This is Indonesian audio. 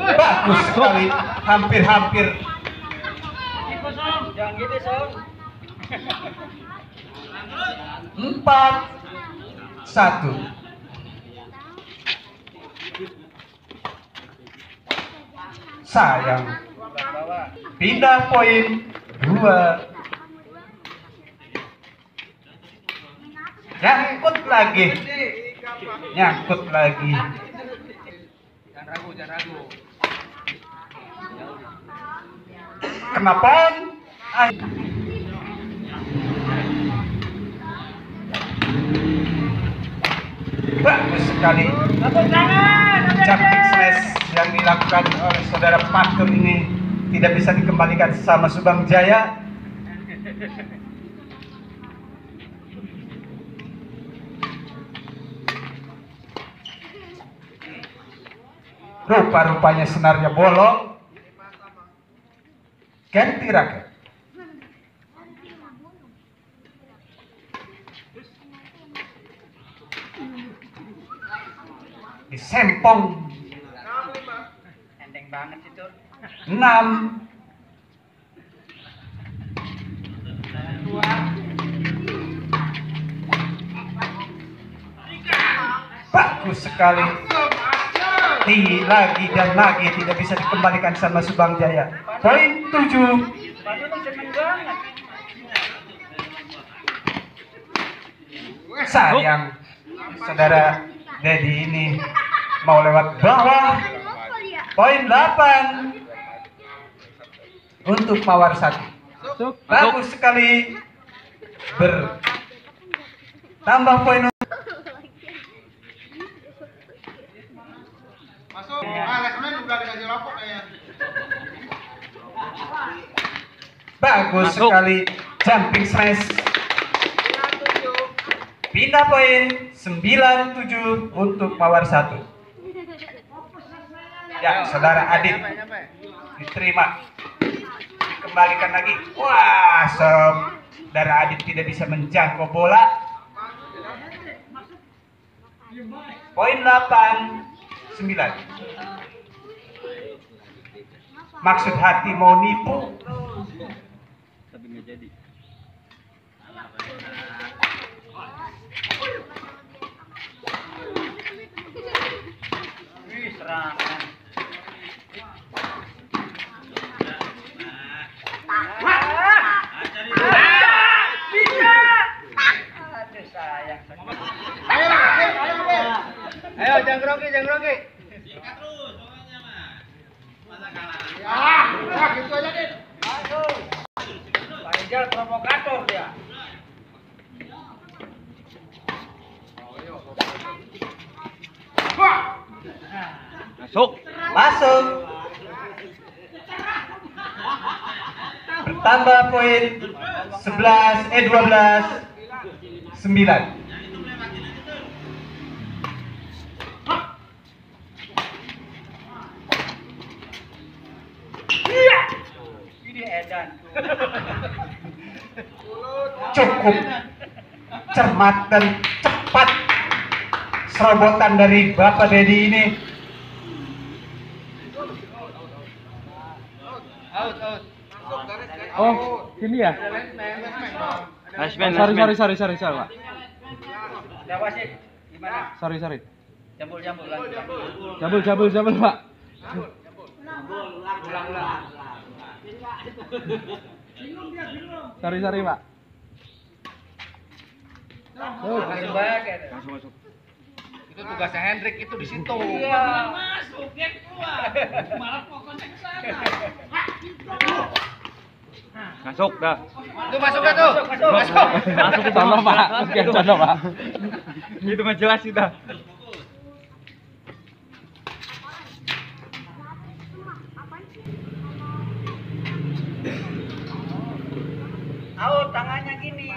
Bagus sekali, hampir-hampir. Jangan gitu, Song. Empat satu. Sayang. Pindah poin dua. Nyangkut lagi. Nyangkut lagi. Jangan ragu, jangan ragu. Kenapa? Ay. Bagus sekali. Jumping smash yang dilakukan oleh saudara Patur ini tidak bisa dikembalikan sama Subang Jaya. Rupa-rupanya senarnya bolong. Ganti raket. Disempong Enteng banget itu. 6 Bagus sekali. Ti lagi dan lagi tidak bisa dikembalikan sama Subang Jaya. Poin 7. Baru lu seneng banget. Sayang, saudara Dedi ini mau lewat bawah. Poin 8 untuk Mawar satu. Bagus sekali. Ber tambah poin Masuk. Ah, Lesman udah dikasih rapok kayaknya. bagus sekali jumping smash. Pindah poin 97 untuk Mawar satu. Ya, saudara Adit diterima. Dikembalikan lagi. Wah, saudara Adit tidak bisa menjangkau bola. Poin 8 9. Maksud hati mau nipu. Tapi. Aduh, sayang. Ayo, ayo, ayo, ayo. Ayo, jangan grogi, jangan grogi. Ah, ah, gitu aja deh. Provokator dia. Masuk. Masuk. Bertambah poin 11 eh 12 9. Ini edan. Cukup cermat dan cepat serobotan dari Bapak Dedi ini. Out, out. Oh, ini ya? Sorry, sorry, sorry, sorry, sorry, Pak. Gimana? Sorry, sorry. Jambul, jambul, lanjut. Jabul, jabul, jabul, Pak. Ulang, ulang. Sorry, sorry, Pak. Oh, Langsung baik ya. Masuk, masuk. Itu tugasnya Hendrik itu di situ. Iya. Masuk, dah. Itu masuk gak tuh? Masuk, masuk. Masuk. Masuk ke sana, Pak. Oke, sana, Pak. Itu mah jelas sudah. Oh, tangannya gini.